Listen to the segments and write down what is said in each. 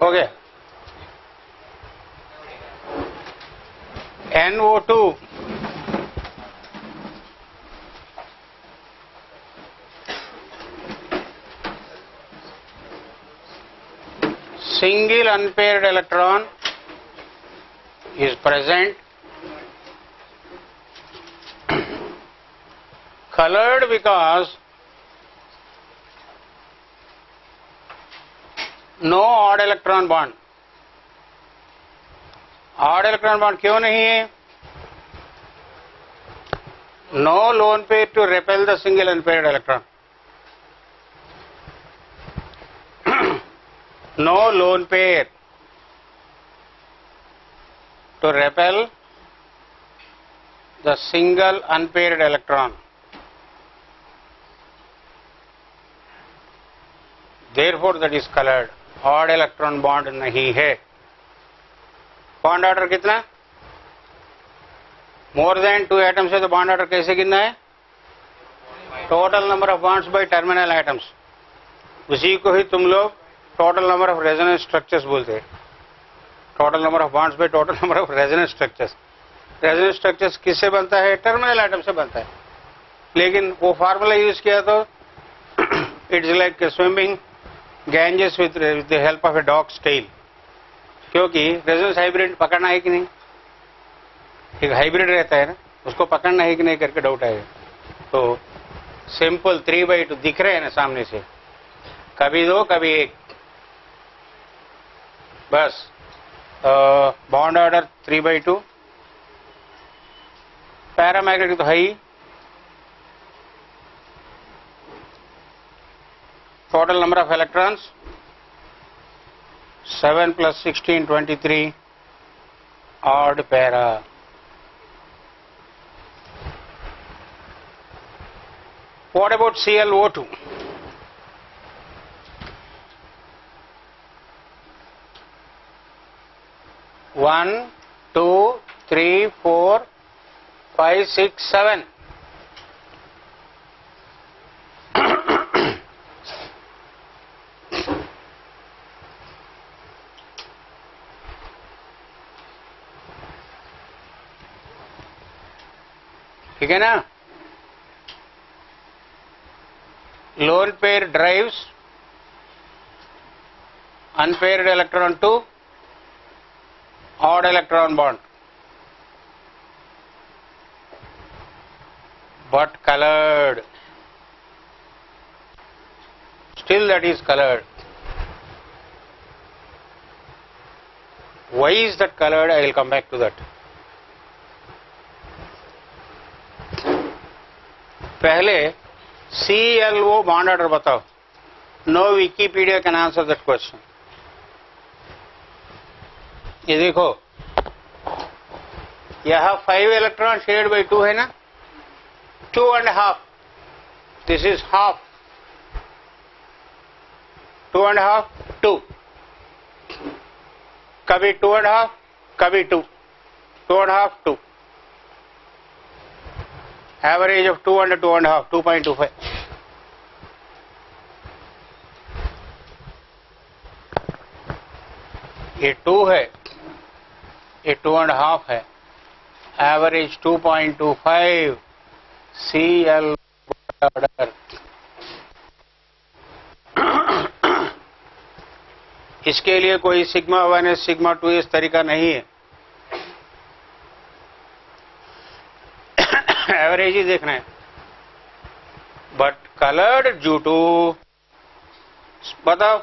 Okay. NO2 single unpaired electron is present colored because no odd electron bond odd electron bond क्यों नहीं है? No lone pair to repel the single unpaired electron no lone pair to repel the single unpaired electron therefore that is coloured Odd electron bond नहीं है। Bond order कितना? More than two atoms है तो bond order कैसे कितना है? Total number of bonds by terminal atoms उसी को ही तुम लोग total number of resonance structures बोलते हैं। Total number of bonds by total number of resonance structures resonance structures किससे बनता है? टर्मिनल एटम से बनता है। लेकिन वो फार्मूला यूज़ किया तो it's like swimming Ganges with the help of a dog's tail क्योंकि रेजोनेंस हाइब्रिड पकड़ना है कि नहीं? एक हाइब्रिड रहता है ना, उसको पकड़ना है कि नहीं करके डाउट आएगा। तो सिंपल थ्री बाई टू दिख रहे हैं ना सामने से। कभी दो, कभी एक। बस bond order three by two paramagnetic तो है ही। total number of electrons 7 plus 16 23 odd pair what about ClO2 1 2 3 4 5 6 7 ठीक है ना lone pair drives unpaired electron to odd electron bond but colored still that is colored why is that colored i will come back to that पहले C L O bond order बताओ। No Wikipedia can answer that question ये देखो, यह five electron shared by two है ना? Two and half this is half two and half two कभी two and half कभी two two and half two average of 2 and 2 and a half 2.25 ये two है, ये टू एंड हाफ़ है. Average 2.25 C L order इसके लिए कोई sigma one S sigma two इस तरीका नहीं है। एवरेज ही देखना है। बट कलर्ड ड्यू टू बताओ,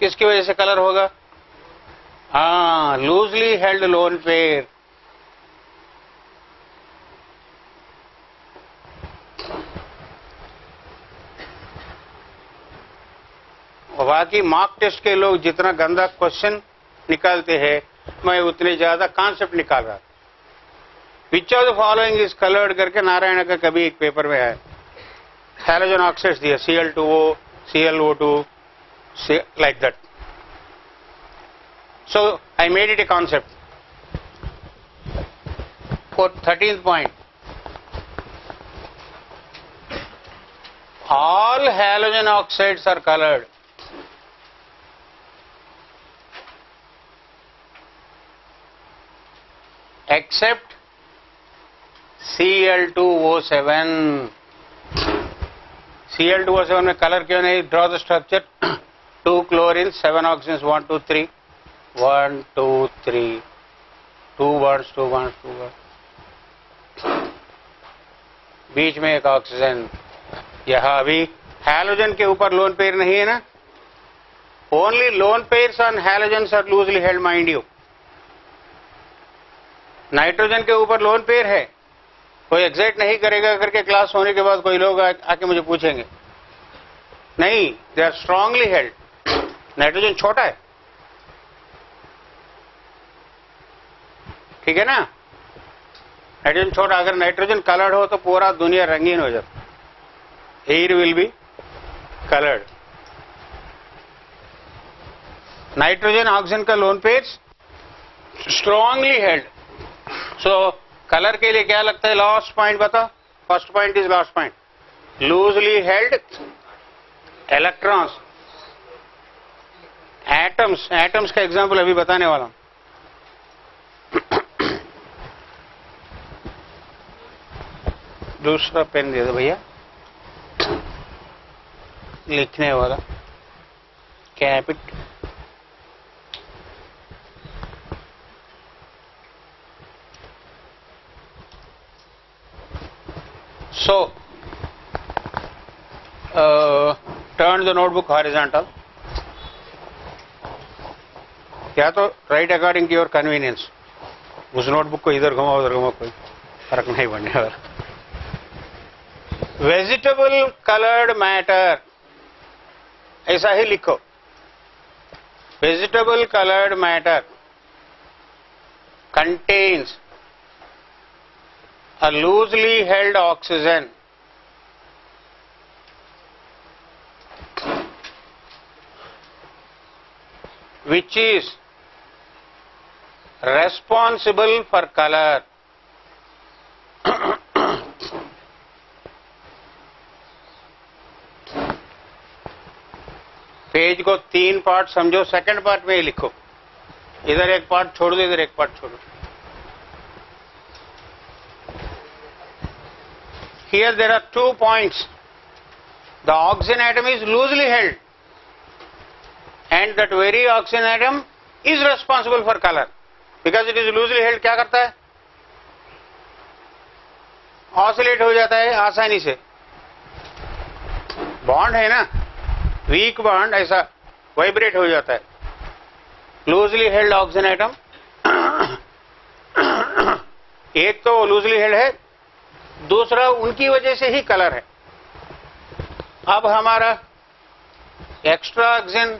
किसकी वजह से कलर होगा? हाँ लूजली हेल्ड लोन पेयर बाकी मार्क टेस्ट के लोग जितना गंदा क्वेश्चन निकालते हैं, मैं उतने ज़्यादा कॉन्सेप्ट निकाल रहा Which of the following is colored करके नारायण का कभी एक पेपर में है? Halogen oxide cl2o2, like that. So I made it a concept. For thirteenth point. All halogen oxides are colored. Except Cl2O7 Cl2O7 में कलर क्यों नहीं? Draw the structure two chlorine seven oxygen one two three one two three two words two one two word बीच में एक oxygen यह अभी halogen के ऊपर lone pair नहीं है ना? Only lone pairs on halogen are loosely held mind you nitrogen के ऊपर लोन पेयर है. कोई एग्जैक्ट नहीं करेगा, करके क्लास होने के बाद कोई लोग आके मुझे पूछेंगे। नहीं they are strongly held nitrogen छोटा है। ठीक है ना? नाइट्रोजन छोटा, अगर नाइट्रोजन कलर्ड हो तो पूरा दुनिया रंगीन हो जाता air will be coloured nitrogen oxygen का lone pairs strongly held so colour के लिए क्या लगता है लास्ट पॉइंट बता first point is last point loosely held electrons atoms atoms का एग्जांपल अभी बताने वाला हूँ। दूसरा पेन दे दो भैया। लिखने वाला। कैपिट So, uh, turn the notebook horizontal. या तो right according to your convenience उस नोटबुक को इधर घुमाओ उधर घुमाओ कोई फ़र्क नहीं पड़ने वाला। वेजिटेबल कलर्ड मैटर ऐसा ही लिखो। Vegetable coloured matter contains a loosely held oxygen which is responsible for color. Page को तीन पार्ट समझो सेकंड पार्ट में ही लिखो इधर एक पार्ट छोड़ दो इधर एक पार्ट छोड़ो Here there are two points. The oxygen atom is loosely held and that very oxygen atom is responsible for color. Because it is loosely held क्या करता है ऑसिलेट हो जाता है आसानी से बॉन्ड है ना वीक बॉन्ड ऐसा वाइब्रेट हो जाता है लूजली हेल्ड ऑक्सीजन एटम एक तो लूजली हेल्ड है दूसरा उनकी वजह से ही कलर है। अब हमारा एक्स्ट्रा ऑक्सीजन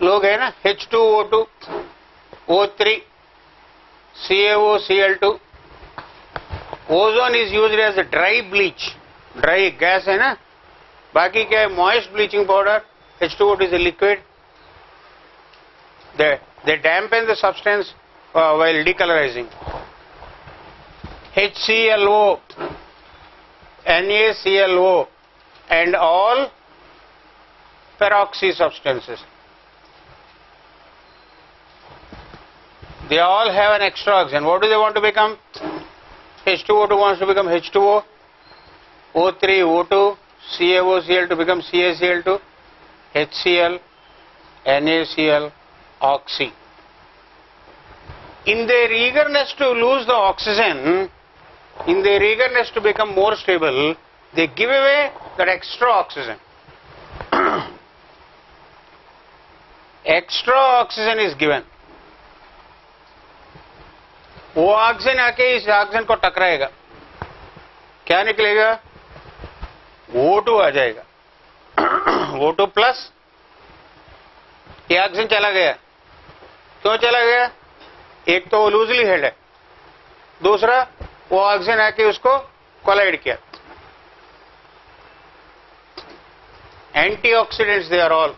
लोग है ना H two O two O three C AO C L two ozone is used as dry bleach dry gas है ना। बाकी क्या है moist bleaching powder H two O is a liquid they dampen the substance while decolorizing. HClO NaClO and all peroxy substances. They all have an extra oxygen. What do they want to become? H2O2 wants to become H2O, O3, O2, CaO, to become CaCl2, HCl, NaCl, oxy. In their eagerness to lose the oxygen, in their eagerness to become more stable, they give away that extra oxygen. extra oxygen is given. वो oxygen आके इस oxygen को टकराएगा क्या निकलेगा वो to आ जाएगा वो two plus ये ऑक्सीजन चला गया क्यों चला गया एक तो वो लूजली हेड है दूसरा वो ऑक्सीजन आके उसको कोलाइड किया। Antioxidants they are all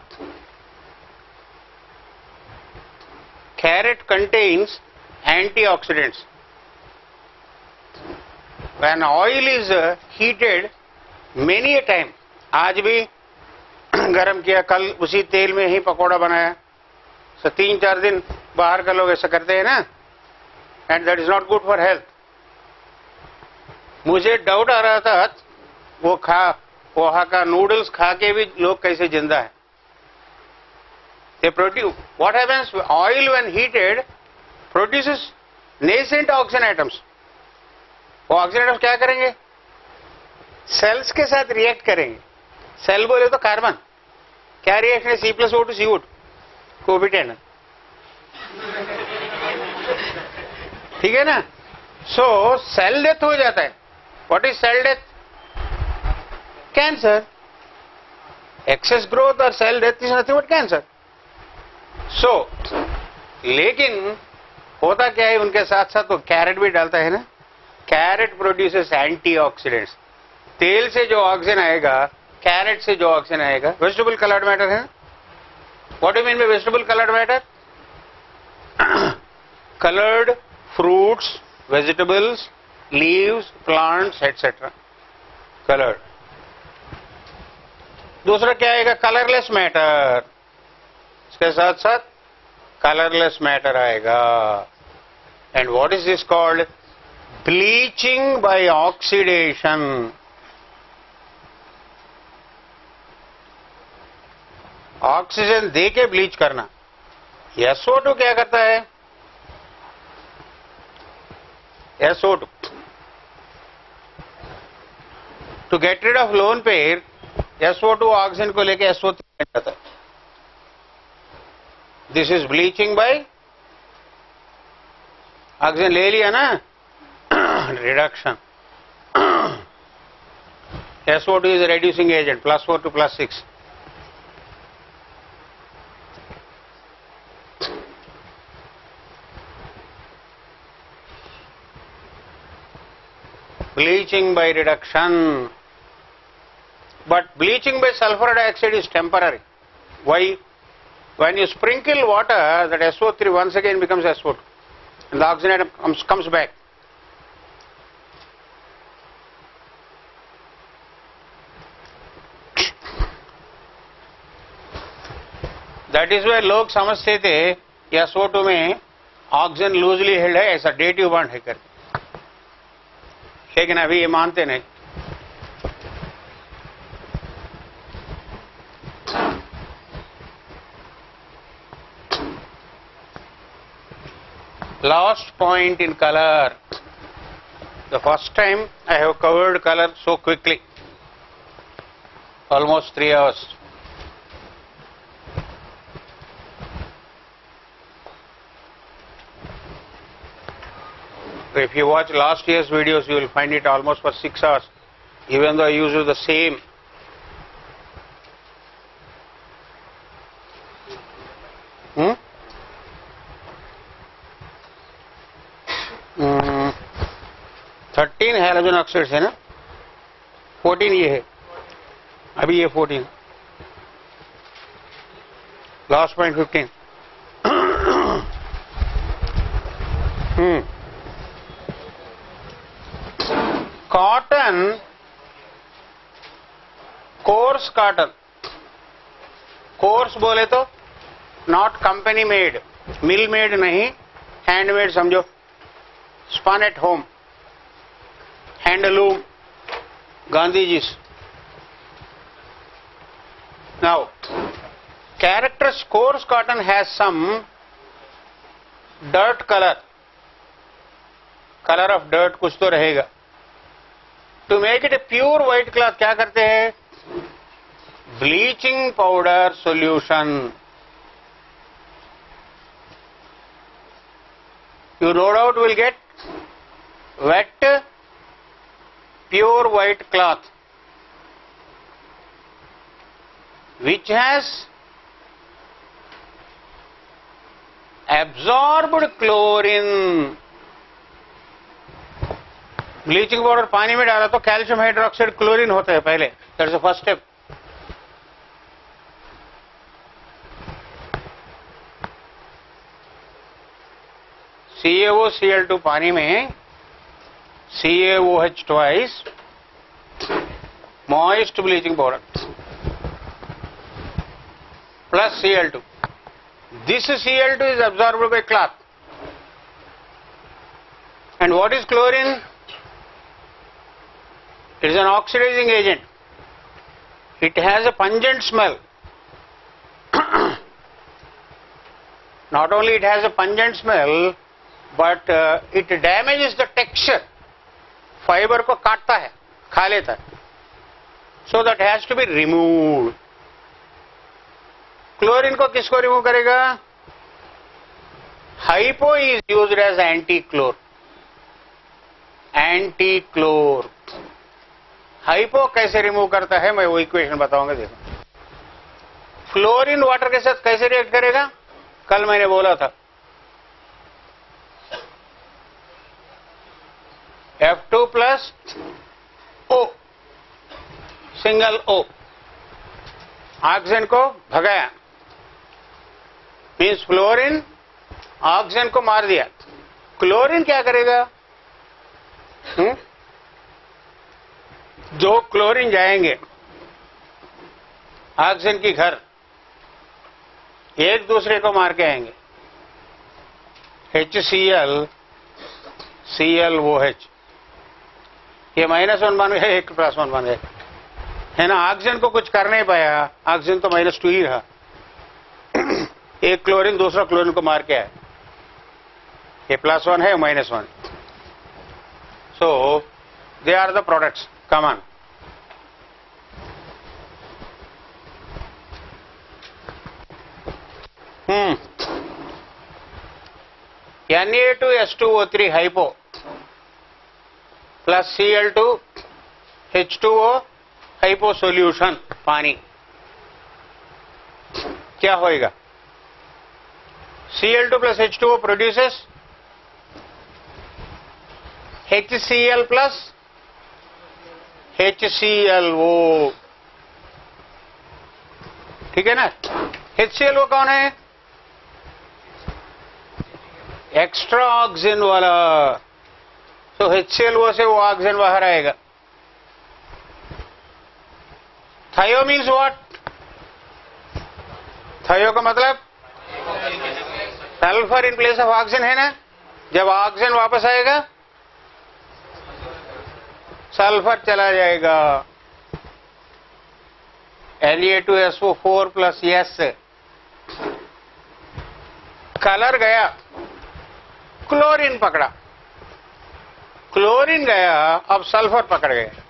carrot contains antioxidants when oil is heated many a time आज भी गरम किया, कल उसी तेल में ही पकोड़ा बनाया। तो तीन चार दिन बाहर का लोग ऐसा करते हैं ना and that is not good for health मुझे डाउट आ रहा था, वो खा वहाँ का नूडल्स खा के भी लोग कैसे ज़िंदा है? They produce, what happens, oil when heated produces nascent oxygen atoms. वो ऑक्सीजन एटम्स क्या करेंगे? सेल्स के साथ रिएक्ट करेंगे। सेल बोले तो कार्बन क्या रिएक्शन है? C plus O two C would कोविटेन ठीक है ना? सो सेल डेथ हो जाता है। What is cell death cancer excess growth और cell death is nothing but cancer so लेकिन होता क्या है उनके साथ साथ वो कैरेट भी डालता है ना? कैरेट प्रोड्यूसेस एंटीऑक्सीडेंट्स तेल से जो ऑक्सीजन आएगा कैरेट से जो ऑक्सीजन आएगा वेजिटेबल कलर्ड मैटर है what you mean by vegetable coloured matter coloured fruits vegetables, leaves, plants, etc. Colored. दूसरा क्या आएगा? कलरलेस मैटर इसके साथ साथ कलरलेस मैटर आएगा। And what is this called bleaching by oxidation oxygen दे के ब्लीच करना SO2 क्या करता है? SO two to get rid of lone pair SO two oxygen को लेकर एसओ थ्री बन जाता है। This is bleaching by oxygen ले लिया ना? Reduction SO two is reducing agent plus four to plus six bleaching by reduction But bleaching by sulfur dioxide is temporary. Why? When you sprinkle water, that SO3 once again becomes SO2. And the oxygen comes, comes back. That is way लोग समझते या SO2 में oxygen loosely held है ऐसा dative bond है करके लेकिन अभी ये मानते नहीं last point in color. The first time i have covered color so quickly. Almost 3 hours. If you watch last year's videos, you will find it almost for six hours, even though I use the same. Halogen oxides है ना? Fourteen ये है। अभी ये fourteen last point fifteen cotton coarse cotton coarse बोले तो not company made mill made नहीं handmade समझो। Spun at home handloom Gandhi ji now characters coarse cotton has some dirt colour colour of dirt कुछ तो रहेगा। To make it a pure white cloth क्या करते हैं? Bleaching powder solution you no doubt will get wet pure white cloth which has absorbed chlorine. Bleaching powder पानी में डाला तो कैल्शियम हाइड्रोक्साइड क्लोरीन होता है पहले। That's the first step CAO CL two पानी में CaOH twice moist bleaching powder plus Cl2 this Cl2 is absorbed by cloth And what is chlorine? It is an oxidizing agent. It has a pungent smell. Not only it has a pungent smell, but uh, it damages the texture. Fibre को काटता है, खा लेता है। So that has to be remove chlorine को किसको remove करेगा? Hypo is use as anti chlor anti chlor hypo कैसे रिमूव करता है? मैं वो इक्वेशन बताऊँगा, देखो। फ्लोरिन वाटर के साथ कैसे रिएक्ट करेगा? कल मैंने बोला था। F2 plus O. Single O. Oxygen को भगाया। मीन्स फ्लोरिन ऑक्सीजन को मार दिया। क्लोरीन क्या करेगा? हुँ? जो क्लोरीन जाएँगे ऑक्सीजन की घर, एक दूसरे को मार के आएँगे। H C L C L O ये माइनस वन बन गया, एक प्लस वन बन गया। है ना? ऑक्सीजन को कुछ कर नहीं पाया। ऑक्सीजन तो माइनस टू ही रहा। एक क्लोरीन दूसरा क्लोरीन को मार के आया। ये प्लस वन है minus one so they are the products common Na2S2O3 hypo. Plus C L two H two O hypo solution पानी। क्या होएगा? C L two plus H two O produce H C L plus H C L O ठीक है ना? H C L ओ कौन है? Extra oxygen वाला। तो HClO से वो ऑक्सीजन बाहर आएगा। थायो मीन्स व्हाट थायो का मतलब? Sulphur in place of oxygen है ना? जब ऑक्सीजन वापस आएगा सल्फ़र चला जाएगा। Na2SO4 प्लस एस कलर गया। क्लोरीन पकड़ा। क्लोरीन गया अब सल्फ़र पकड़ गया।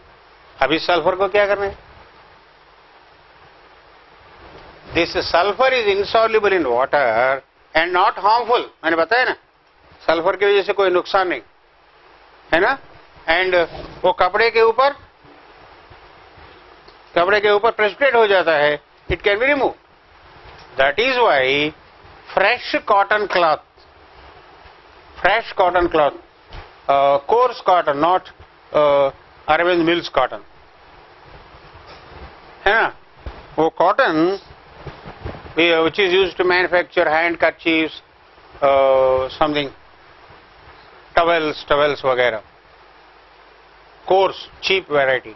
अभी सल्फ़र को क्या करना है? This sulphur is insoluble in water and not harmful मैंने बताया ना सल्फ़र की वजह से कोई नुकसान नहीं है ना? एंड वो कपड़े के ऊपर कपड़े के ऊपर प्रेसिपिटेट हो जाता है। It can be remove that is why fresh cotton cloth fresh cotton cloth, Uh, coarse cotton, not uh, Arabian mills cotton. Yeah. Oh, cotton, uh, which is used to manufacture handkerchiefs, uh, something, towels, towels, vagaira. Coarse, cheap variety.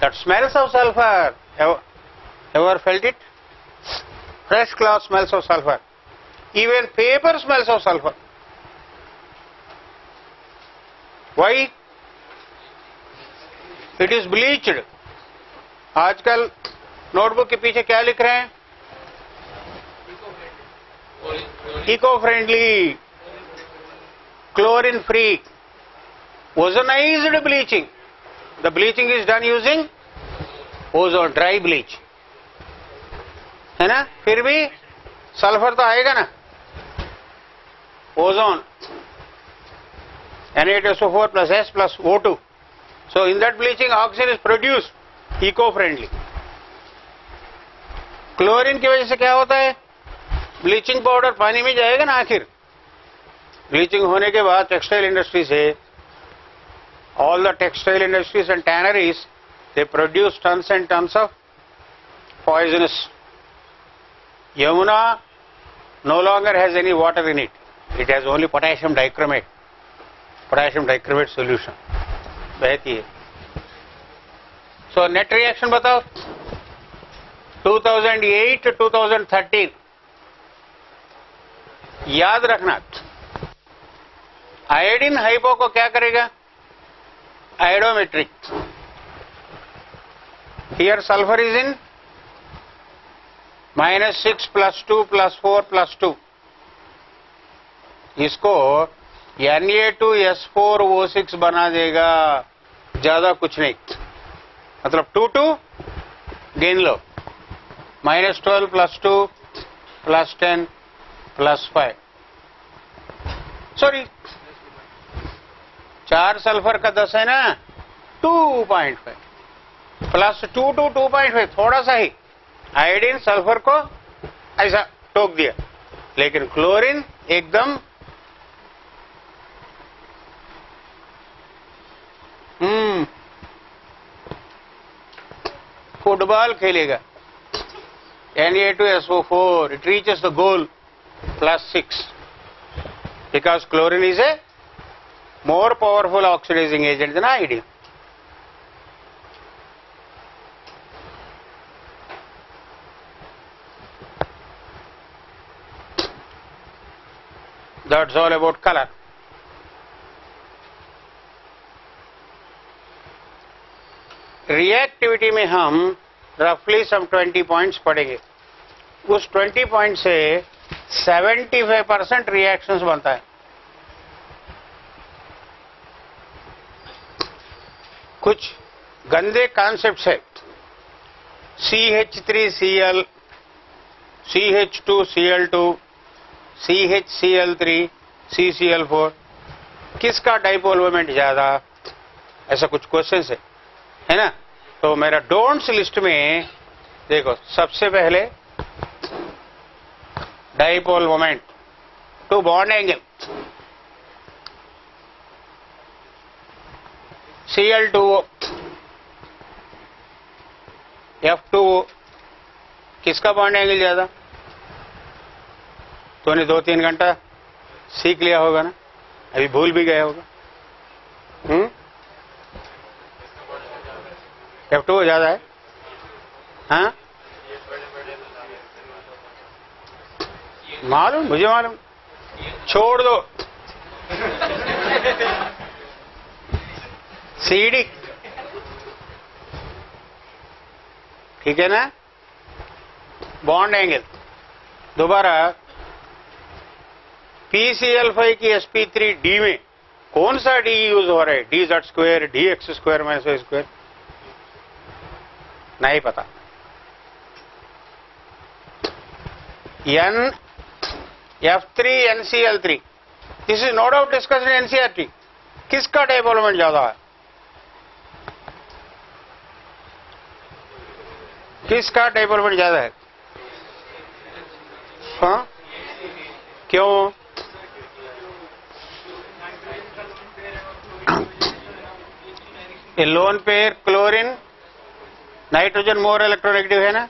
That smells of sulfur. Ever, ever felt it? Fresh cloth smells of sulfur. Even paper smells of sulfur. Why? It is bleached. आजकल notebook के पीछे क्या लिख रहे हैं? Eco friendly chlorine free ozonised bleaching the bleaching is done using ozone dry bleach है ना? फिर भी सल्फ़र तो आएगा ना? Ozone Na2SO4 plus S plus O2. So in that bleaching oxygen is produced eco-friendly. Chlorine की वजह से क्या होता है ब्लीचिंग पाउडर पानी में जाएगा ना आखिर ब्लीचिंग होने के बाद टेक्सटाइल इंडस्ट्री से all the textile industries and tanneries they produce tons and tons of poisonous yamuna no longer has any water in it it has only potassium dichromate Potassium dichromate solution बहती है। So net reaction बताओ। 2008 2013 याद रखना। Iodine hypo को क्या करेगा? Iodometric here sulphur is in minus six plus two plus four plus two इसको N A two S four O six बना देगा। ज़्यादा कुछ नहीं। मतलब टू टू गिन लो। Minus twelve plus two plus ten plus five sorry चार sulphur का दस है ना? Two point five plus two two two point five थोड़ा सा ही। आयोडीन सल्फ़र को ऐसा टोक दिया। लेकिन क्लोरीन एकदम फुटबॉल खेलेगा Na2SO4 it reaches the goal plus 6 because chlorine is a more powerful oxidizing agent than iodine. That's all about color. reactivity में हम रफली सम 20 पॉइंट्स पढ़ेंगे। उस 20 पॉइंट से 75 परसेंट रिएक्शन बनता है। कुछ गंदे कॉन्सेप्ट है। C H three C L C H two C L two C H C L three C C L four किसका डाइपोल मोमेंट ज़्यादा? ऐसा कुछ क्वेश्चन है। है ना? तो मेरा डोंट्स लिस्ट में, देखो, सबसे पहले, dipole moment, two bond angle C L two F two किसका बॉन्ड एंगल ज़्यादा? तो दो तीन घंटा सीख लिया होगा ना? अभी भूल भी गया होगा। हम्म? एफ़ टू ज़्यादा है। हाँ? मालूम? मुझे मालूम। छोड़ दो। सीडी ठीक है ना? बॉन्ड एंगल दोबारा। पीसीएल फाइव की एसपी थ्री डी में कौन सा डी यूज़ हो रहा है? D Z square D X square minus Y square नहीं पता। N F three this is no doubt discuss in NCERT किसका डेवलपमेंट ज़्यादा है? किसका डेवलपमेंट ज़्यादा है? हाँ? क्यों? Lone pair chlorine nitrogen more electronegative है ना?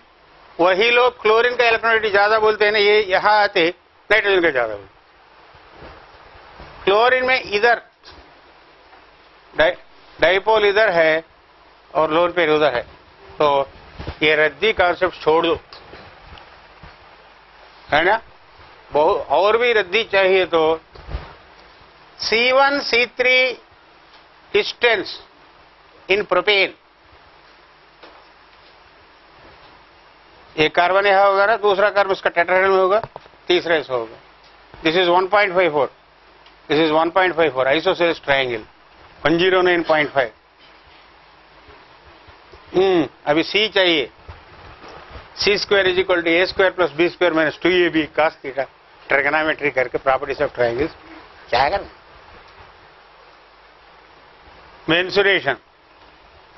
वही लोग क्लोरीन का इलेक्ट्रोनेगेटिव ज़्यादा बोलते हैं ना, ये यहाँ आते, नाइट्रोजन का ज़्यादा बोलते क्लोरीन में इधर डाइपोल इधर है और लोन पेयर उधर है। तो ये रद्दी कॉन्सेप्ट छोड़ दो। है ना? बहुत, और भी रद्दी चाहिए तो C1 C3 distance in propane एक कार्बन यहाँ होगा ना दूसरा कार्बन इसका टेट्राहेड्रल में होगा, तीसरा इसका होगा। This is 1.54 this is 1.54 isosceles triangle 109.5 hmm अभी सी चाहिए। C square is equal to A square plus B square minus two A B cos theta trigonometry करके प्रॉपर्टीज़ ऑफ़ ट्रायंगल्स क्या करना? मेंसुरेशन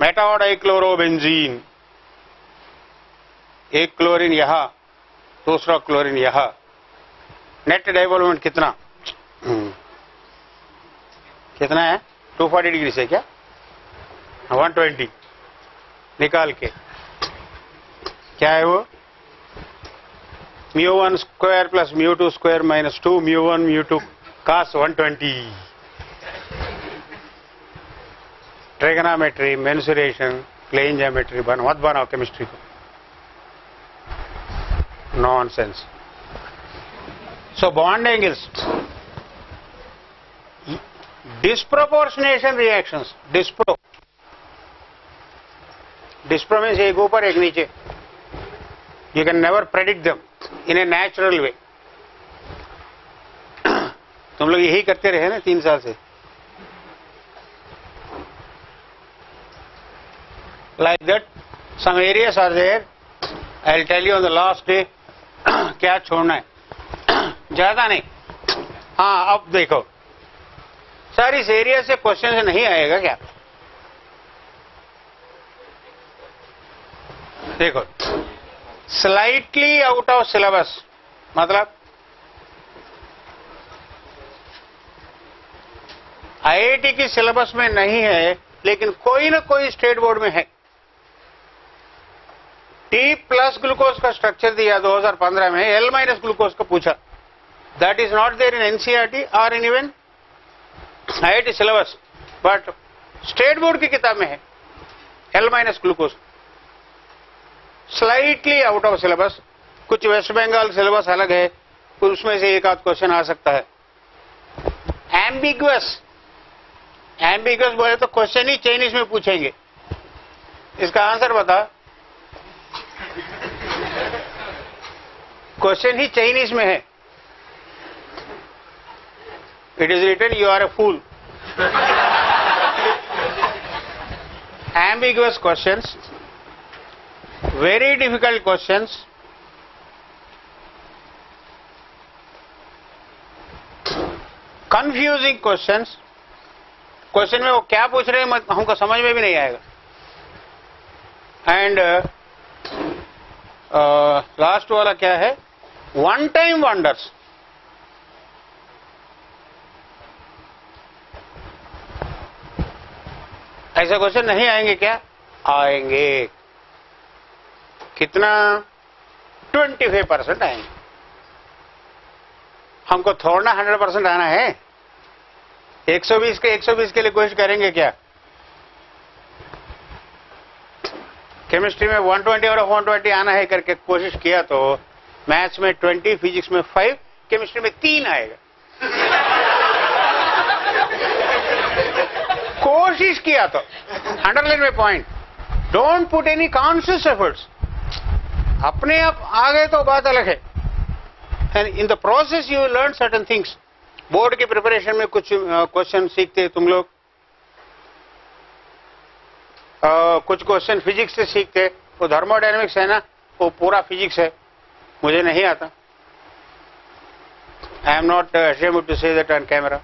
मेटाडाइक्लोरोबेंजीन एक क्लोरीन यहाँ दूसरा क्लोरीन यहाँ। Net development कितना? हम्म। कितना है? 240 डिग्री से क्या? 120 निकाल के। क्या है वो? Mu one square plus mu two square minus two mu one mu two cos 120 trigonometry mensuration plane geometry बन मत बनाओ केमिस्ट्री को? Nonsense so bond angles disproportionation reactions dispro dispro means एक ऊपर, एक नीचे. यू कैन नेवर प्रेडिक्ट दम इन a natural वे तुम लोग यही करते रहे ना तीन साल से. Like that, some areas are there. I'll tell you on the last day. क्या छोड़ना है? ज़्यादा नहीं। हाँ अब देखो। सर इस एरिया से क्वेश्चन नहीं आएगा क्या? देखो। स्लाइटली आउट ऑफ़ सिलेबस मतलब? आईआईटी की सिलेबस में नहीं है, लेकिन कोई ना कोई स्टेट बोर्ड में है। टी प्लस ग्लूकोज का स्ट्रक्चर दिया 2015 में एल माइनस ग्लूकोज का पूछा। That is not there in NCERT और in even IIT syllabus but state board की किताब में है L minus glucose slightly out of syllabus कुछ वेस्ट बंगाल सिलेबस अलग है उसमें से एक आध क्वेश्चन आ सकता है। एम्बिग्वस एम्बिगस बोले तो क्वेश्चन ही चाइनीज़ में पूछेंगे। इसका आंसर बता क्वेश्चन ही चाइनीज़ में है। It is written you are a fool ambiguous questions very difficult questions confusing questions. Question में वो क्या पूछ रहे हैं हमको समझ में भी नहीं आएगा। एंड लास्ट uh, वाला क्या है? वन टाइम वंडर्स ऐसे क्वेश्चन नहीं आएँगे क्या? आएँगे। कितना? 25 परसेंट आएँगे। हमको थोड़ा 100 परसेंट आना है। 120 के 120 के लिए कोशिश करेंगे क्या? केमिस्ट्री में 120 और 120 आना है करके कोशिश किया तो मैथ्स में 20 फिजिक्स में फाइव, केमिस्ट्री में तीन आएगा। कोशिश किया तो। अंडरलाइन में point don't put any conscious efforts अपने आप आ गए तो बात अलग है। And in the process you learn certain things board की प्रिपरेशन में कुछ क्वेश्चन सीखते तुम लोग। कुछ क्वेश्चन फिजिक्स से सीखते वो थर्मोडाइनमिक्स है ना, वो पूरा फिजिक्स है। मुझे नहीं आता। I am not ashamed to say that on camera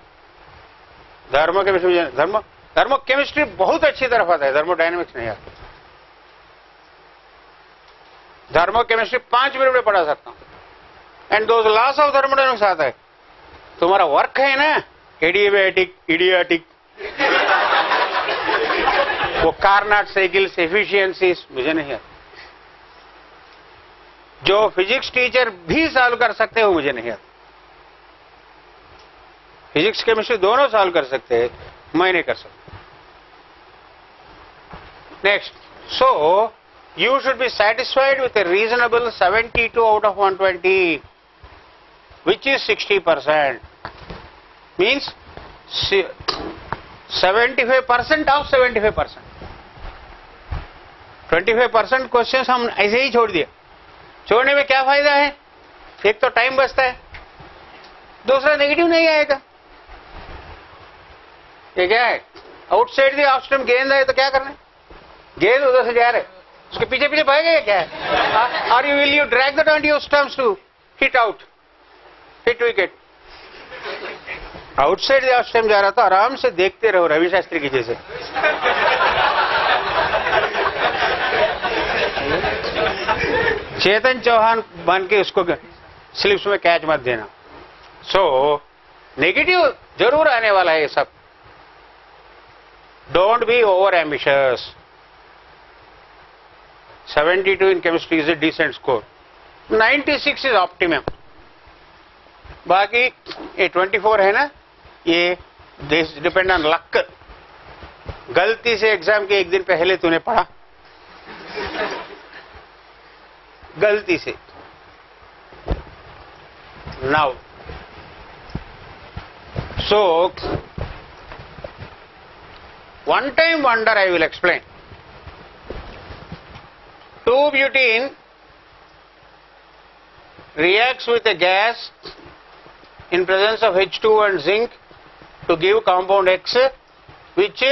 thermochemistry thermo thermochemistry बहुत अच्छी तरफ़ आता है। थर्मोडाइनमिक्स नहीं आता। धर्मो केमिस्ट्री पाँच मिनट में पढ़ा सकता हूँ। एंड दो लॉस ऑफ़ थर्मोडाइनमिक्स आता है। तुम्हारा वर्क है ना? एडियाबैटिक इडियाटिक वो कारनाट साइकिल्स एफिशिएंसीज मुझे नहीं आता। जो फिजिक्स टीचर भी सॉल्व कर सकते हो मुझे नहीं आता। फिजिक्स केमिस्ट्री दोनों सॉल्व कर सकते हैं, मैं नहीं कर सकता। Next so you should be satisfied with a reasonable 72 out of 120 which is 60 percent. Means 75 percent of 75 percent. 25 percent twenty five percent question हम ऐसे ही छोड़ दिए। छोड़ने में क्या फ़ायदा है? एक तो टाइम बचता है। दूसरा नेगेटिव नहीं आएगा। ये क्या है? आउटसाइड दी ऑफ़ स्टम्प गेंद है तो क्या करना गेंद उधर से जा रहे उसके पीछे पीछे भागेगा क्या? और you will you drag the twenty off stumps to hit out hit wicket outside the off stump जा रहा था आराम से देखते रहो रवि शास्त्री की जैसे। चेतन चौहान बन के उसको स्लिप्स में कैच मत देना। सो so, नेगेटिव ज़रूर आने वाला है ये सब। Don't be over ambitious 72 in chemistry is a decent score. 96 is optimum. बाकी ये 24 है ना? ये दिस डिपेंड ऑन लक गलती से एग्ज़ाम के एक दिन पहले तूने पढ़ा। गलती से now so one time wonder I will explain. 2-butene reacts with a gas in presence of H2 and zinc to give compound X which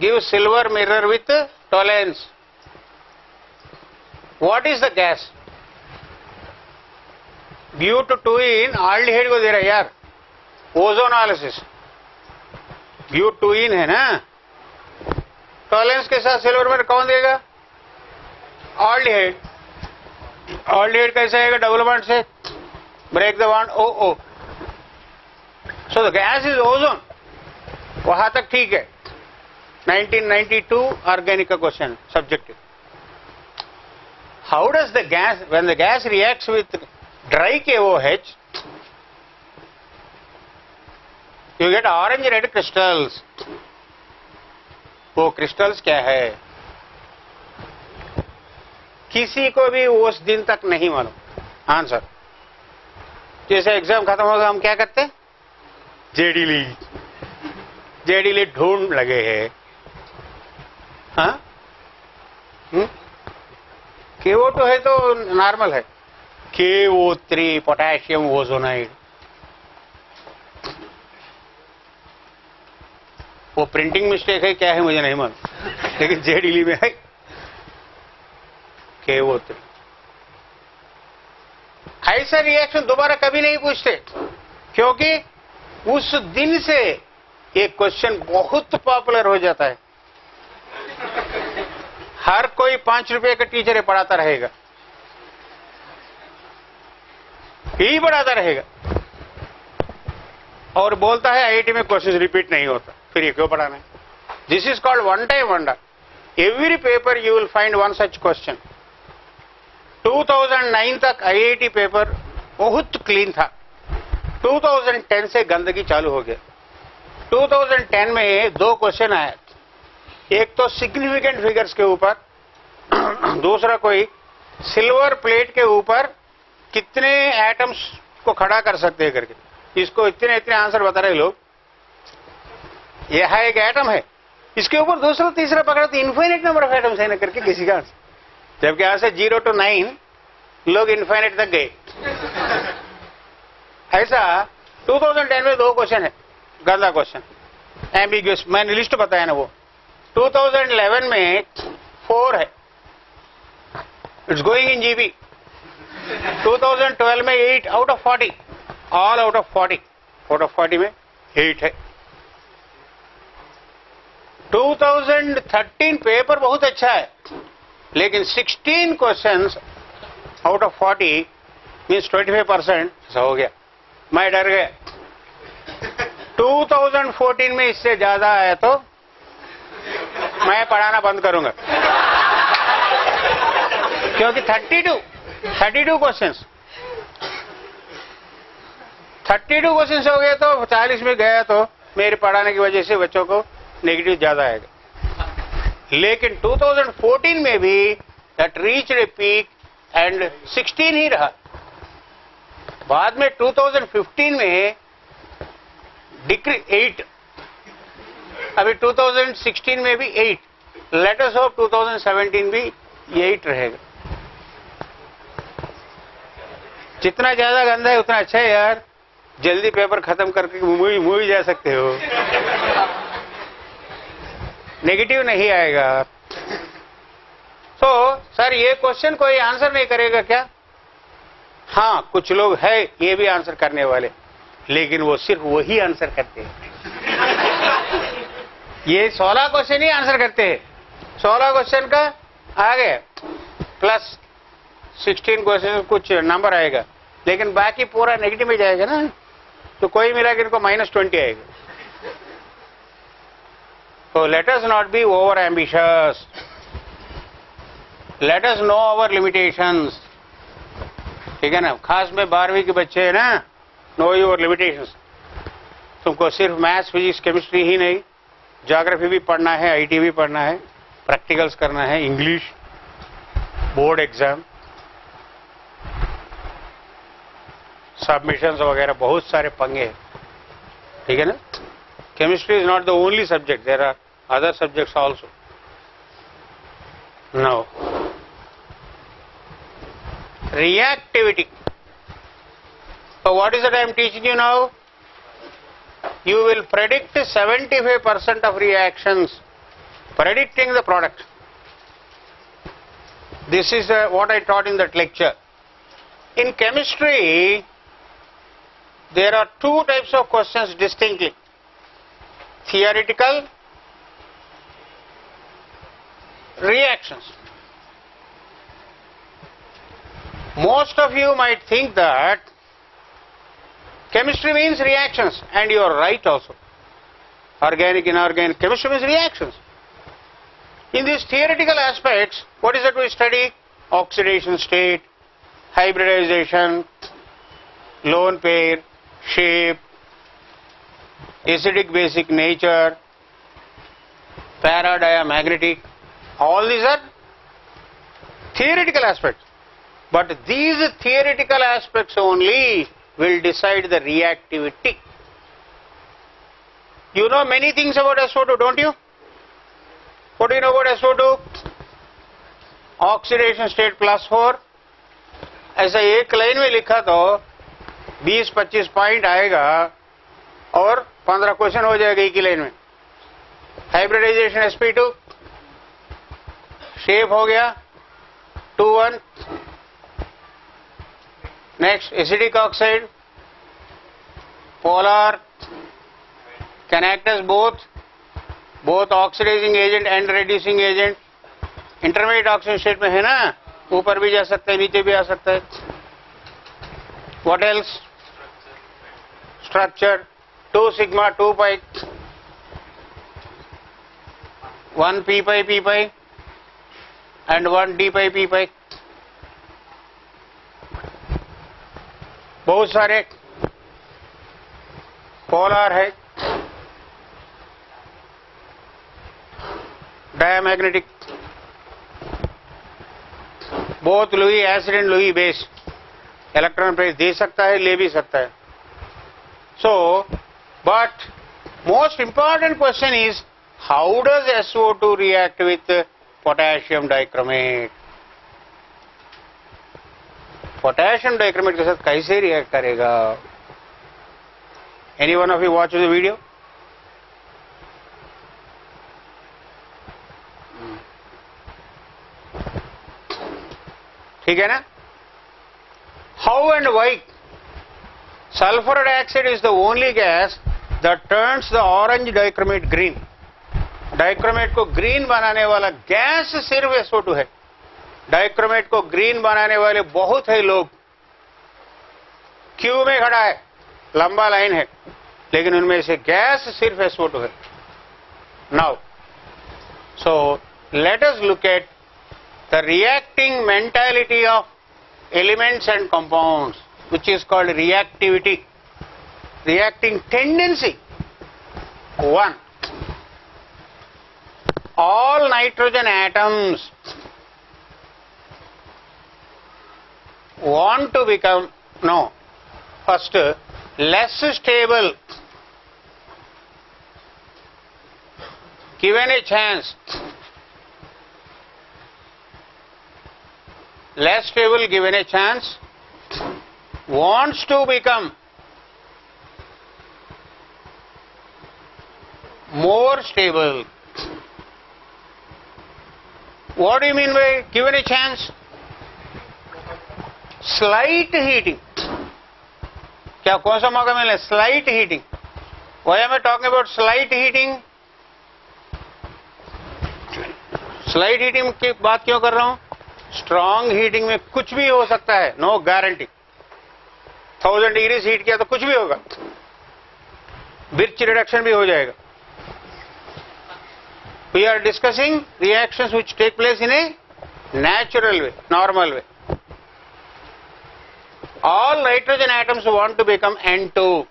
gives silver mirror with toluenes. What is the gas? But two ene aldehyde को दे रहा है यार। ओजोनालिसिस ब्यूट two इन है ना? Tollens के साथ silver में कौन देगा? आल्डिहाइड आल्डिहाइड कैसे आएगा? डबल बॉन्ड से। Break the bond O O so the gas is ozone वहाँ तक ठीक है। 1992 ऑर्गेनिक का question subjective how does the gas when the gas reacts with dry KOH, you get orange red crystals. वो crystals क्या है? किसी को भी उस दिन तक नहीं मालूम। आंसर जैसे एग्ज़ाम खत्म होगा हम क्या करते? जेडीली जेडीली ढूंढ लगे हैं। हाँ? केवो तो है तो नॉर्मल है। K O three potassium ozonide. वो प्रिंटिंग मिस्टेक है क्या है मुझे नहीं मालूम। लेकिन जेडीली में है। KO3 ऐसा रिएक्शन दोबारा कभी नहीं पूछते। क्योंकि उस दिन से ये क्वेश्चन बहुत पॉपुलर हो जाता है। हर कोई पाँच रुपए का टीचर पढ़ाता रहेगा। यही पढ़ाता रहेगा। और बोलता है, आईआईटी में क्वेश्चन रिपीट नहीं होता। फिर ये क्यों पढ़ाना है? This is called one time wonder every paper you will find one such question 2009 तक आईआईटी पेपर बहुत क्लीन था। 2010 से गंदगी चालू हो गया। 2010 में दो क्वेश्चन आए एक तो सिग्निफिकेंट फिगर्स के ऊपर, दूसरा कोई सिल्वर प्लेट के ऊपर कितने एटम्स को खड़ा कर सकते हैं करके। इसको इतने इतने आंसर बता रहे लोग। यह एक एटम है। इसके ऊपर दूसरा, तीसरा पकड़ा तो इन्फाइनेट नंबर ऑफ़ एटम्स है ना करके किसी का जबकि यहाँ से ज़ीरो टू नाइन लोग इन्फाइनेट तक गए। ऐसा 2010 में दो क्वेश्चन है गंदा क्वेश्चन एम्बिग्यूस मैंने लिस्ट बताया ना वो। 2011 में फोर है। इट्स गोइंग इन जीबी 2012 में eight out of 40 all out of 40 out of 40 में एट है। 2013 पेपर बहुत अच्छा है। लेकिन 16 questions out of 40 means 25 percent ऐसा हो गया। मैं डर गया। 2014 में इससे ज़्यादा आया तो मैं पढ़ाना बंद करूँगा। क्योंकि 32 32 क्वेश्चंस 32 क्वेश्चंस हो गए तो 40 में गया तो मेरे पढ़ाने की वजह से बच्चों को नेगेटिव ज़्यादा आएगा। लेकिन 2014 में भी that reach a peak and 16 ही रहा। बाद में 2015 में डिक्री 8 अभी 2016 में भी 8 लेटेस्ट ऑफ़ 2017 भी 8 रहेगा। जितना ज़्यादा गंदा है, उतना अच्छा है यार। जल्दी पेपर खत्म करके मूवी मूवी जा सकते हो। नेगेटिव नहीं आएगा। तो सर ये क्वेश्चन कोई आंसर नहीं करेगा क्या? हाँ कुछ लोग है, ये भी आंसर करने वाले। लेकिन वो सिर्फ़ वही आंसर करते हैं। ये सोलह क्वेश्चन ही आंसर करते हैं। सोलह क्वेश्चन का आ गया प्लस सिक्सटीन क्वेश्चन कुछ नंबर आएगा। लेकिन बाकी पूरा नेगेटिव में जाएगा ना। तो कोई मिला कि इनको माइनस ट्वेंटी आएगा। तो let us not be over ambitious let us know our limitations ठीक है ना? खास में बारहवीं के बच्चे हैं ना। नो योर लिमिटेशंस तुमको सिर्फ़ मैथ्स फिजिक्स केमिस्ट्री ही नहीं। ज्योग्राफी भी पढ़ना है आईटी भी पढ़ना है प्रैक्टिकल्स करना है इंग्लिश बोर्ड एग्ज़ाम सबमिशंस वगैरह बहुत सारे पंगे हैं। ठीक है ना? Chemistry is not the only subject there are other subjects also now reactivity so what is the time teaching you now You will predict 75% of reactions, predicting the product. This is uh, what I taught in that lecture. In chemistry, there are two types of questions distinctly theoretical reactions. Most of you might think that chemistry means reactions, and you are right also. Organic, inorganic, chemistry means reactions. In these theoretical aspects, what is it we study? Oxidation state, hybridization, lone pair, shape, acidic basic nature, paradiamagnetic, all these are theoretical aspects. But these theoretical aspects only will decide the reactivity. You know many things about SO2, don't you? What do you know about SO2? Oxidation state plus 4. As I एक line में लिखा तो 20-25 point आएगा और 15 question हो जाएगा एक ही लाइन में हाइब्रिडाइजेशन sp2 शेप हो गया 2 1 Next, acidic oxide polar connect both both both, agent and agent agent reducing agent. Intermediate oxygen state में है ना? ऊपर भी जा सकते हैं नीचे भी आ सकता है। What else structure two sigma two pi one P pi P pi and one D pi P pi बहुत सारे पोलर है। डायमैग्नेटिक बहुत Lewis acid and Lewis base electron press दे सकता है, ले भी सकता है। So but most important question is how does SO two react with potassium dichromate potassium dichromate के साथ कैसे रिएक्ट करेगा? Any one of you watch the video ठीक है ना? How and why sulphur dioxide is the only gas the turns the orange dichromate green dichromate को green बनाने वाला गैस सिर्फ़ SO2 है। डायक्रोमेट को ग्रीन बनाने वाले बहुत है लोग क्यू में खड़ा है। लंबा लाइन है, लेकिन उनमें से गैस सिर्फ़ एसोटो है। Now so let us look at the reacting mentality of elements and compounds which is called reactivity reacting tendency one all nitrogen atoms want to become, no, first, less stable, given a chance, less stable given a chance. Wants to become. More stable. What do you mean by given a chance slight heating क्या, कौन सा मौका मिले? Slight heating why am talking about slight heating slight heating की बात क्यों कर रहा हूँ? स्ट्रांग हीटिंग में कुछ भी हो सकता है no guarantee thousand degree heat किया तो कुछ भी होगा। बिर्च रिडक्शन भी हो जाएगा। We are discussing reactions which take place in a natural way normal way. All nitrogen atoms want to become N2.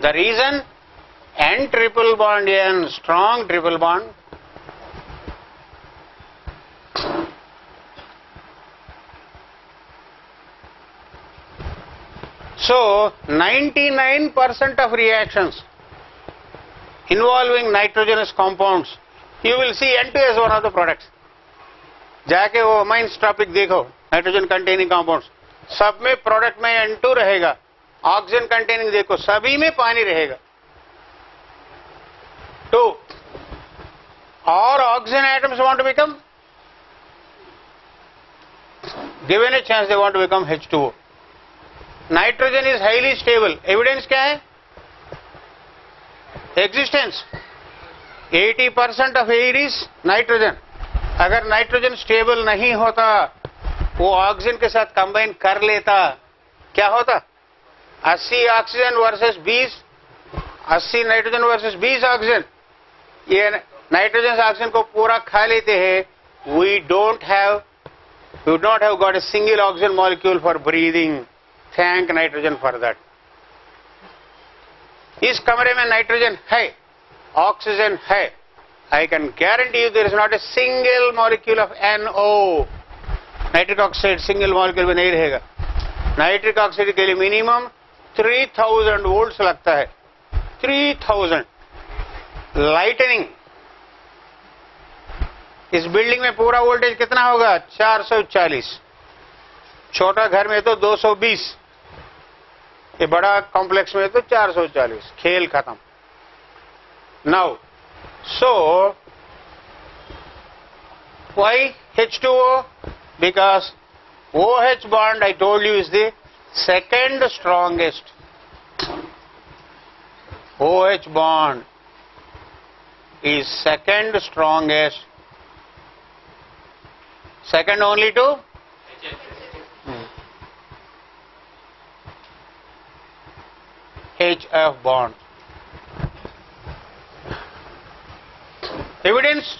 The reason N triple bond N, strong triple bond, So 99% of reactions involving nitrogenous compounds, you will see N2 as one of the products. जाके वो amines topic देखो nitrogen containing compounds सब में product में N two रहेगा। Oxygen containing देखो, सभी में पानी रहेगा। टू और oxygen atoms want become given a chance they want become H two nitrogen is highly stable evidence क्या है? Existence 80% percent of air is nitrogen अगर नाइट्रोजन स्टेबल नहीं होता वो ऑक्सीजन के साथ कंबाइन कर लेता। क्या होता? 80 oxygen versus 20 80 nitrogen versus 20 oxygen ये नाइट्रोजन ऑक्सीजन को पूरा खा लेते हैं। We don't have would not have got a single oxygen molecule for breathing. Thank nitrogen for that. इस कमरे में नाइट्रोजन है ऑक्सीजन है। I can guarantee you there is not a single molecule of NO nitric oxide single molecule में नहीं रहेगा। Nitric oxide के लिए मिनिमम 3000 वोल्ट्स लगता है। 3000 लाइटनिंग इस बिल्डिंग में पूरा वोल्टेज कितना होगा? 440 छोटा घर में तो 220 ये बड़ा कॉम्प्लेक्स में तो 440 खेल खत्म। Now so why H2O because OH bond I told you is the second strongest OH bond is second strongest Second only to HF bond. Evidence?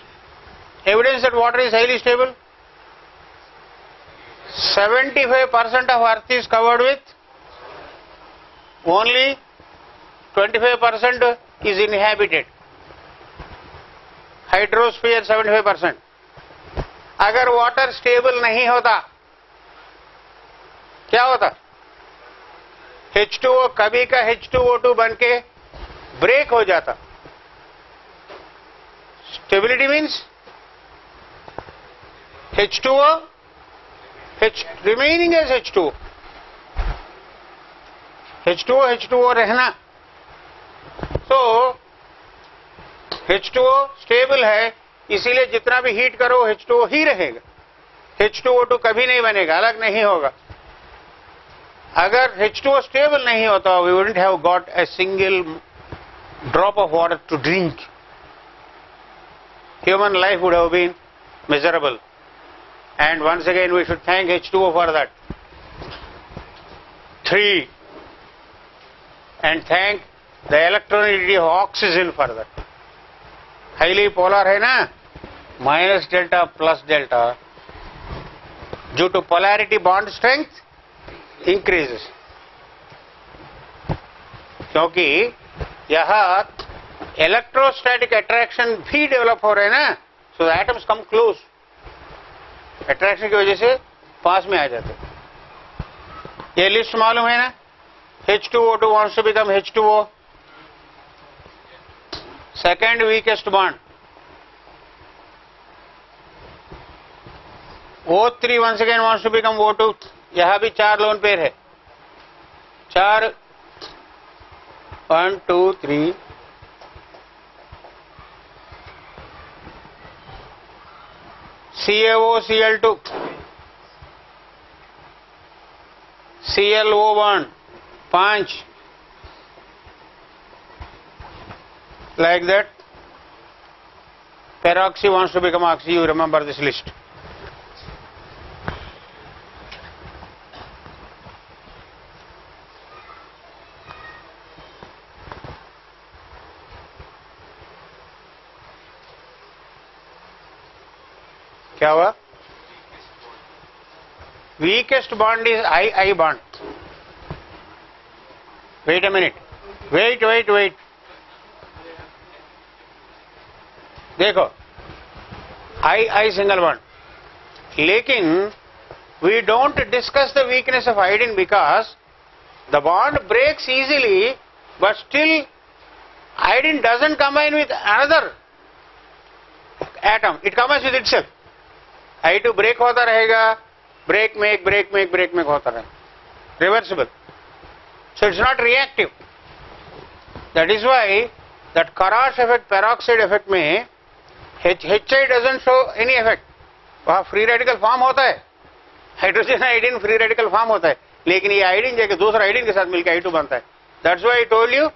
Evidence that water is highly stable? 75% of earth is covered with only 25% is inhabited. Hydrosphere 75%. अगर water stable नहीं होता क्या होता H2O कभी का H2O2 बन के break हो जाता stability means H2O H, remaining as H2O H2O H2O रहना। तो H2O स्टेबल है, इसीलिए जितना भी हीट करो H2O ही रहेगा। H2O2 कभी नहीं बनेगा, अलग नहीं होगा। अगर H2O स्टेबल नहीं होता we wouldn't have got a single drop of water to drink human life would have been miserable and once again we should thank H2O for that three and thank the electronegativity of oxygen for that highly polar है ना minus delta plus delta due to polarity bond strength increases क्योंकि यह electrostatic attraction भी develop हो रहे हैं ना सो atoms come close Attraction की वजह से पास में आ जाते ये लिस्ट मालूम है ना? H two O two wants to become H two O second weakest bond O three one second wants to become O two यह भी चार लोन पेयर है। चार। One two three CaOCl2, ClO1, 5, like that. Peroxy wants to become oxy, you remember this list. क्या हुआ weakest bond is I I bond wait a minute wait wait wait देखो I I single bond लेकिन we don't discuss the weakness of iodine because the bond breaks easily but still iodine doesn't combine with another atom it combines with itself I2 break होता रहेगा। Break make break make break make होता रहेगा reversible so it's not reactive. That is why that Karash effect peroxide effect में H, HI doesn't show any effect. वहाँ free radical form होता है। Hydrogen iodine free radical form होता है। लेकिन ये आइडिन जाके दूसरा आइडिन के साथ मिलकर आई बनता है। That's why I told you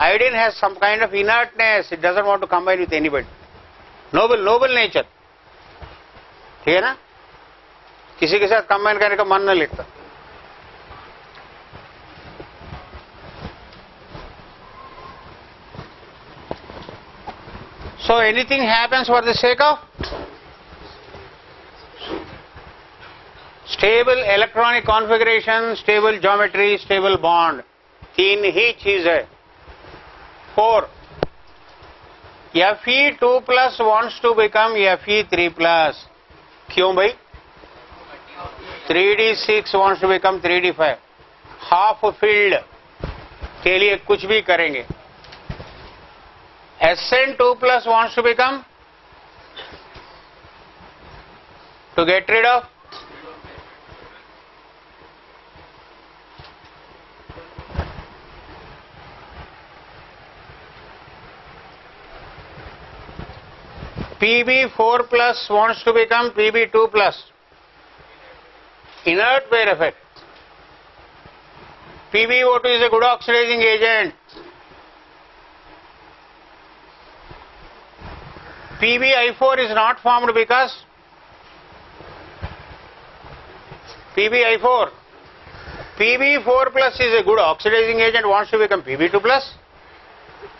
iodine has some kind of inertness it doesn't want to combine with anybody noble noble nature ठीक है ना? किसी के साथ कंबाइन करने का मन न लिखता So, anything happens for the sake of stable electronic configuration stable geometry stable bond तीन ही चीज़ है। For F E two plus wants to become F E three plus क्यों भाई? Three D six wants to become three D five half filled के लिए कुछ भी करेंगे। S N two plus wants to become to get rid of PB4 plus wants to become PB2 plus. Inert wear effect. PbO2 is a good oxidizing agent. PbI4 is not formed because PbI4 PB4 plus is a good oxidizing agent wants to become PB2 plus.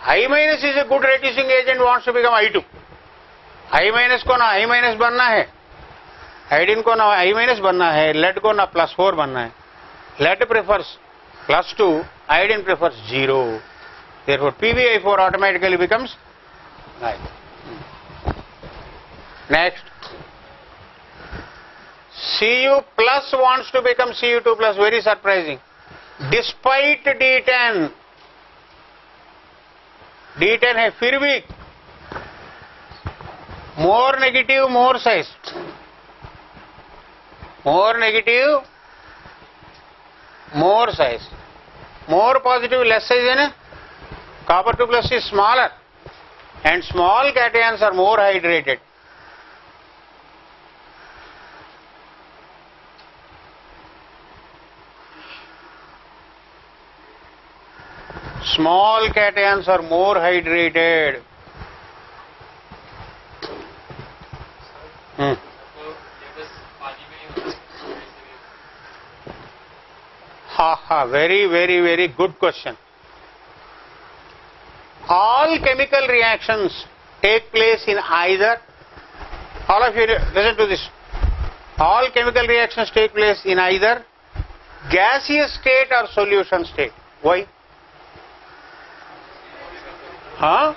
I minus is a good reducing agent wants to become I2. I minus को ना आई minus बनना है। Iodine को ना आई minus बनना है। Lead को ना प्लस फोर बनना है। Lead prefers plus two iodine prefers zero therefore PVI four automatically becomes next C U plus wants to become C U two plus very surprising despite D ten D ten है, फिर भी more negative, more size. More negative, more size. More positive, less size ना copper 2 plus is smaller and small cations are more hydrated. Small cations are more hydrated. Hmm. Ha ha, very, very, very good question. All chemical reactions take place in either, all of you listen to this, all chemical reactions take place in either gaseous state or solution state. Why? Huh?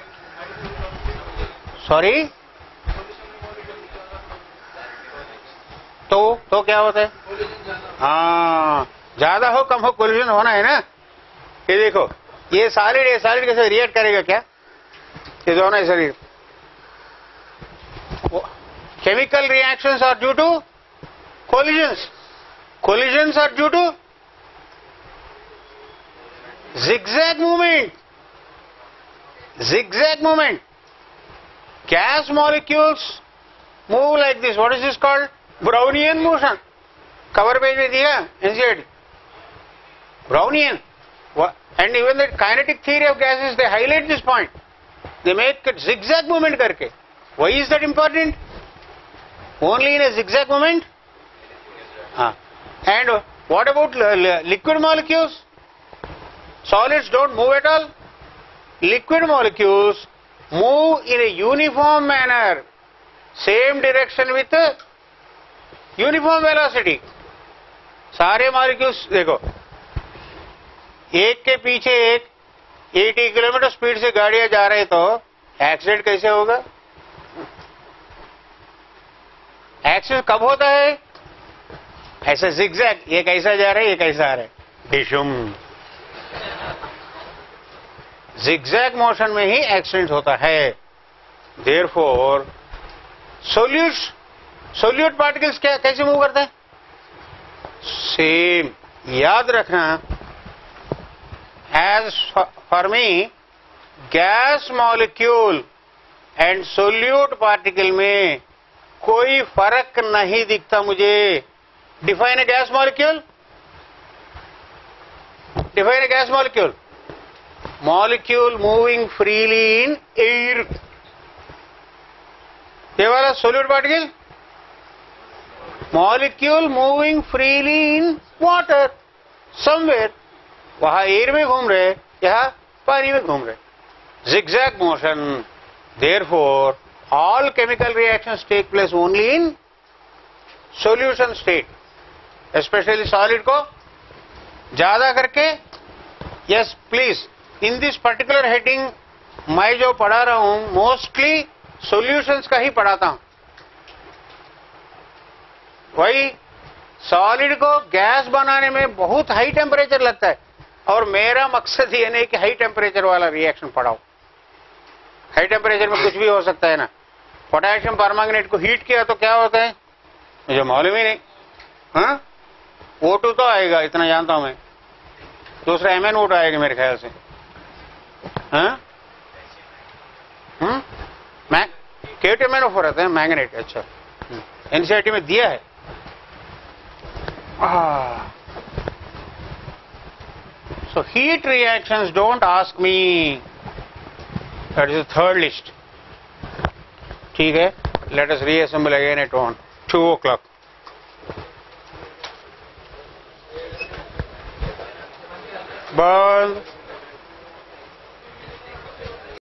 Sorry? तो तो क्या होता है? हाँ ज़्यादा हो, कम हो collision होना है ना? ये देखो, ये सॉलिड ये सॉलिड कैसे रिएक्ट करेगा क्या? ये दोनों शरीर chemical reaction are due to collusion collisions are due to zigzag movement zigzag movement gas molecules move like this what is this called brownian motion cover page में दिया NCERT brownian Wha- and even the kinetic theory of gases they highlight this point they make it zigzag movement करके why is that important only in a zigzag movement Ah. And what about li- li- liquid molecules? Solids don't move at all. Liquid molecules move in a uniform manner, same direction with uniform velocity. सारे molecules देखो एक के पीछे एक 80 kilometre speed से गाड़ियाँ जा रहे तो एक्सीडेंट कैसे होगा? एक्सीडेंट कब होता है? ऐसा जिगजैग ये कैसा जा रहा है ये कैसा आ रहा है? डिशुम जिग्जैग मोशन में ही एक्सीडेंट होता है। Therefore solute solute particles क्या, कैसे मूव करते हैं? सेम याद रखना as for me gas molecule and solute particle में कोई फ़र्क नहीं दिखता मुझे। Define a gas molecule define a gas molecule molecule moving freely in air ये वाला solute particle molecule moving freely in water somewhere वहाँ एयर में घूम रहे, यहाँ पानी में घूम रहे। Motion therefore all chemical reactions take place only in solution state specially solid को ज़्यादा करके yes please in this particular heading मैं जो पढ़ा रहा हूँ मोस्टली सॉल्यूशंस का ही पढ़ाता हूँ। वही सॉलिड को गैस बनाने में बहुत हाई टेम्परेचर लगता है। और मेरा मकसद ये नहीं कि हाई टेम्परेचर वाला रिएक्शन पढ़ाओ। हाई टेम्परेचर में कुछ भी हो सकता है ना। पोटेशियम परमांगनेट को हीट किया तो क्या होता है? मुझे मालूम ही नहीं। हाँ? ओ टू तो आएगा, इतना जानता हूँ मैं। दूसरा एम एन ओ आएगा मेरे ख्याल से। हाँ? हम्म? मैं केटे में ऑफ़र रहते हैं मैग्नेट अच्छा। एनसीआरटी में दिया है। Ah. So heat reactions, don't ask me. That is the third list. Okay, let us reassemble again at 1, 2 o'clock. Bye.